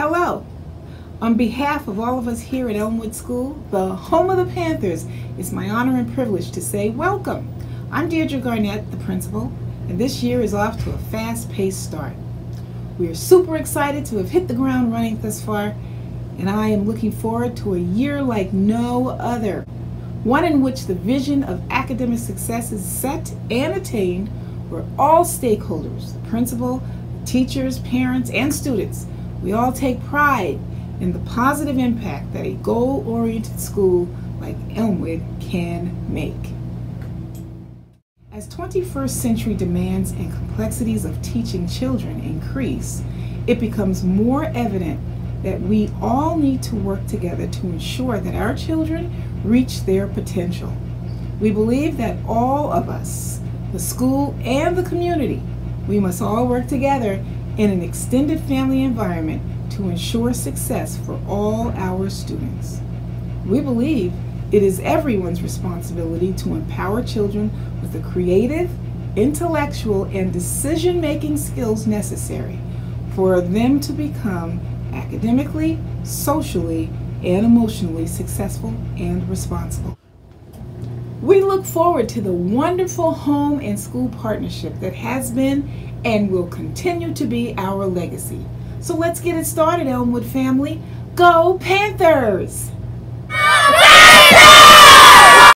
On behalf of all of us here at Elmwood School, the home of the Panthers, it's my honor and privilege to say welcome. I'm Deirdre Garnett, the principal, and this year is off to a fast-paced start. We are super excited to have hit the ground running thus far, and I am looking forward to a year like no other. One in which the vision of academic success is set and attained where all stakeholders, the principal, teachers, parents, and students, we all take pride in the positive impact that a goal-oriented school like Elmwood can make. As 21st century demands and complexities of teaching children increase, it becomes more evident that we all need to work together to ensure that our children reach their potential. We believe that all of us, the school and the community, we must all work together in an extended family environment to ensure success for all our students. We believe it is everyone's responsibility to empower children with the creative, intellectual, and decision-making skills necessary for them to become academically, socially, and emotionally successful and responsible. We look forward to the wonderful home and school partnership that has been and will continue to be our legacy. So let's get it started, Elmwood family. Go Panthers!